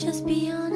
just beyond